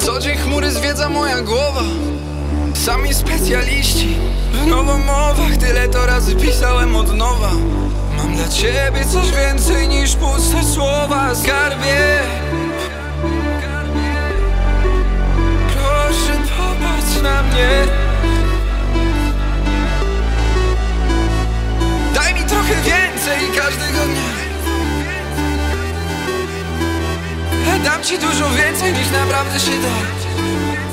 co dzień chmury zwiedza moja głowa. Sami specjaliści w nowomowach Tyle to razy pisałem od nowa. Mam dla ciebie coś więcej niż puste słowa. Skarbie Dam ci dużo więcej niż naprawdę się da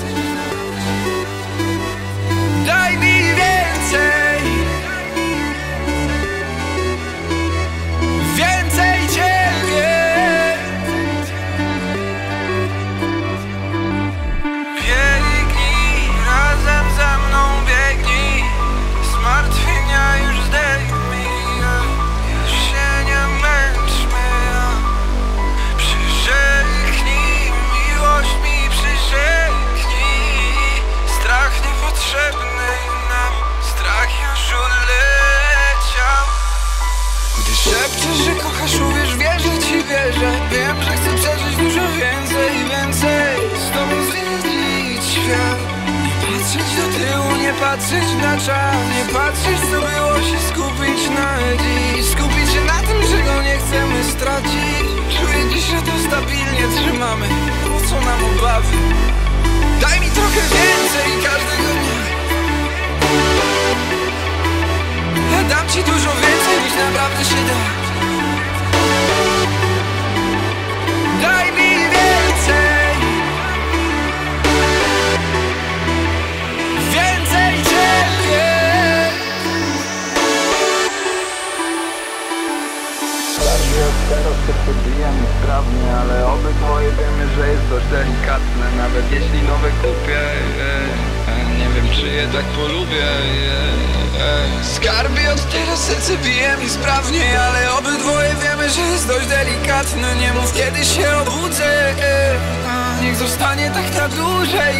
patrzeć na czas Nie patrzeć co było się skupić na dziś. Skupić się na tym, czego nie chcemy stracić. Czuję dziś, że to stabilnie trzymamy. Po co nam obawy? Daj mi trochę więcej każdego dnia. Ja dam ci dużo więcej niż naprawdę się da teraz bije mi sprawnie Ale obydwoje wiemy, że jest dość delikatne Nawet jeśli nowe kupię e, e, Nie wiem czy je tak polubię e, e. Skarbie od teraz serce bije mi sprawnie Ale obydwoje wiemy, że jest dość delikatne Nie mów kiedy się obudzę e, Niech zostanie tak na dłużej.